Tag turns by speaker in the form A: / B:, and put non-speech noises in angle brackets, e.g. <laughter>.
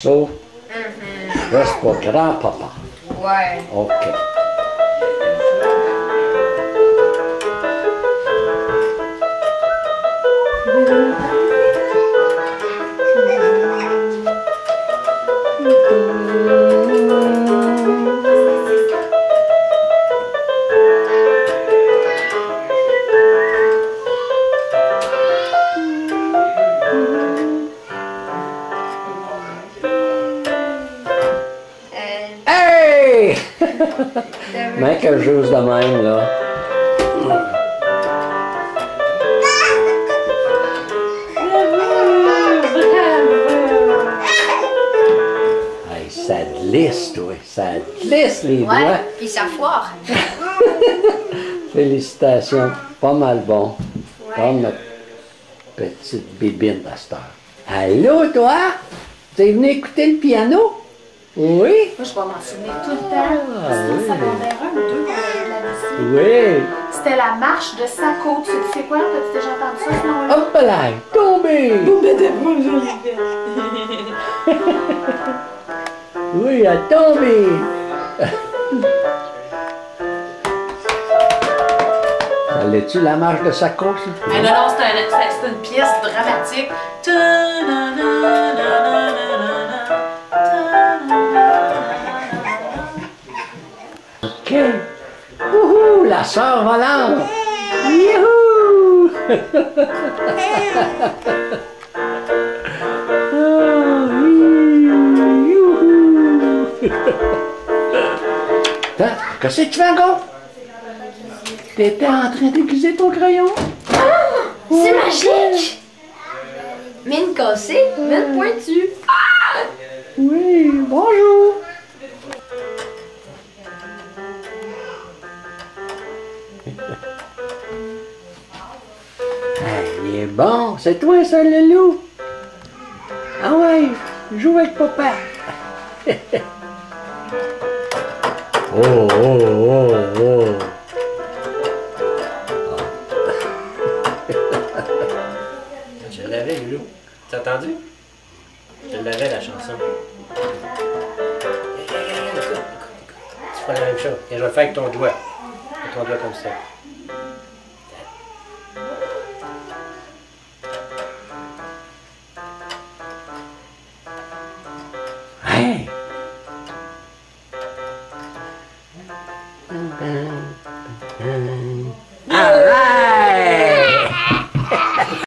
A: So, let's go it
B: up,
A: Papa.
B: Why?
A: Okay.
B: Mm-hmm. Vu?
A: Mais chose de même, là. Hey, ça glisse, toi. Ça glisse, les doigts.
B: Ouais, puis ça foire. <laughs>
A: Félicitations. Pas mal bon.
B: Ouais.
A: Comme notre petite cette heure. Allô, toi? T'es venu écouter le piano? Oui?
C: Moi, je vais m'en souvenir tout le temps.
A: Ah,
C: C'était
A: oui.
C: en secondaire 1 ou 2 qu'on avait de la musique.
A: Oui.
C: C'était la marche de Saco. Tu sais quoi? T'as-tu déjà entendu ça, ce nom-là?
A: Hop là, tombé! <laughs> Oui, elle est tombée! <laughs> Allais-tu la marche de sa course?
C: Ah non, non, c'est une pièce dramatique.
A: OK. Wouhou, la sœur volante! Youhou! Ah, oui, youhou! Qu'est-ce que tu fais encore? T'étais en train d'aiguiser ton crayon?
B: C'est magique! Mine cassée, mine pointue. Ah!
A: Oui, bonjour! Il est bon, c'est toi ça le loup? Ah ouais, joue avec papa. <laughs> oh, oh, oh, oh.
D: Je l'avais, Loulou. T'as entendu? Je l'avais, la chanson. Tu fais la même chose. Et je vais le faire avec ton doigt. 就长得像这样。哎。